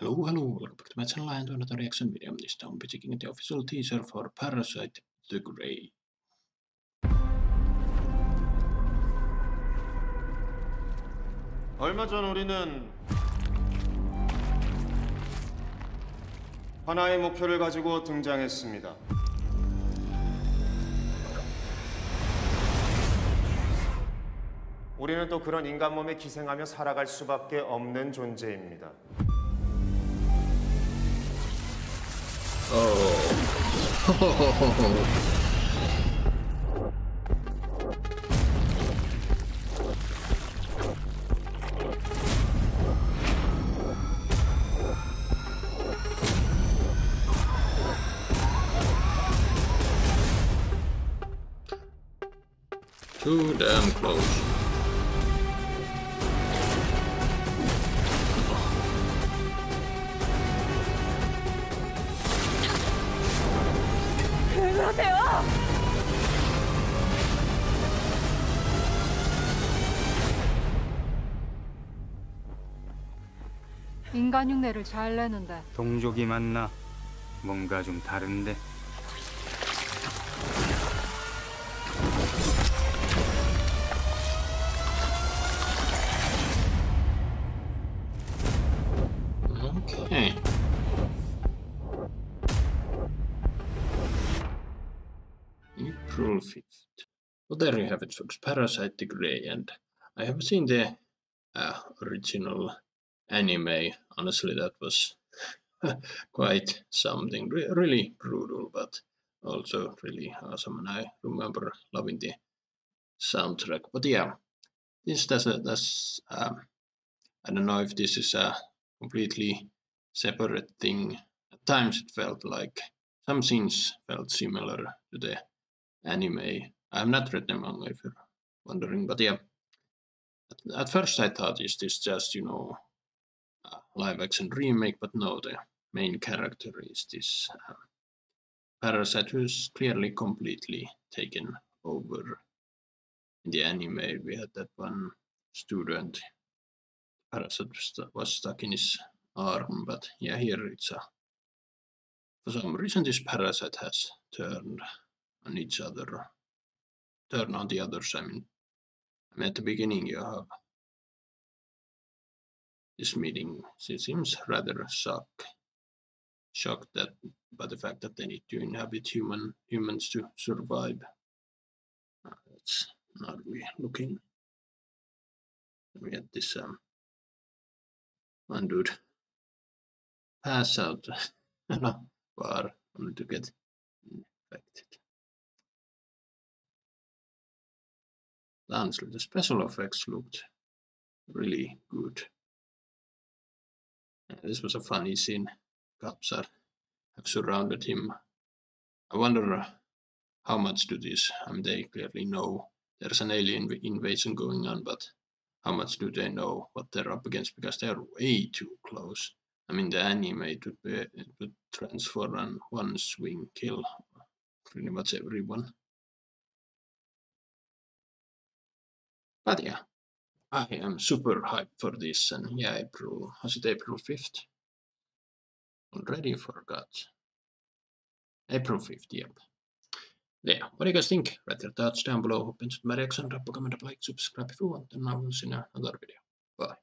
Hello, hello, welcome back to my channel and another reaction video. This time be checking the official teaser for Parasite the Grey. 얼마 전 우리는 하나의 목표를 가지고 등장했습니다. 우리는 또 그런 인간 몸에 기생하며 살아갈 수밖에 없는 존재입니다. Oh. Too damn close. 그러세요? 인간 흉내를 잘 내는데 동족이 맞나? 뭔가 좀 다른데 Okay. April 5th. Well, there you have it, folks. Parasyte the Grey, and I have seen the uh, original anime. Honestly, that was quite something. Re- really brutal, but also really awesome. And I remember loving the soundtrack. But yeah, this does a, that's um, I don't know if this is a completely separate thing. At times it felt like some scenes felt similar to the anime. I have not read the manga if you're wondering, but yeah. At, at first I thought, is this just, you know, live action remake? But no, the main character is this uh, parasite who's clearly completely taken over. In the anime, we had that one student parasite was stuck in his arm, but yeah, here it's a. For some reason, this parasite has turned on each other, turn on the others. I mean, I mean, at the beginning, you have this meeting. She seems rather shocked, shocked that by the fact that they need to inhabit human humans to survive. Uh, that's not really looking. We had this um, one dude pass out bar only to get infected. Honestly, the special effects looked really good. Uh, This was a funny scene. Cops are, have surrounded him. I wonder uh, how much do this? I mean, they clearly know there's an alien invasion going on, but how much do they know what they're up against? Because they're way too close. I mean, the anime it would be it would transform and one swing kill pretty much everyone. But yeah, I am super hyped for this, and yeah, April was it April fifth? Already forgot. April fifth, yep. Yeah, what do you guys think? Write your thoughts down below. Hope you enjoyed my reaction. Drop a comment, like, subscribe if you want, and I will see you in another video. Bye.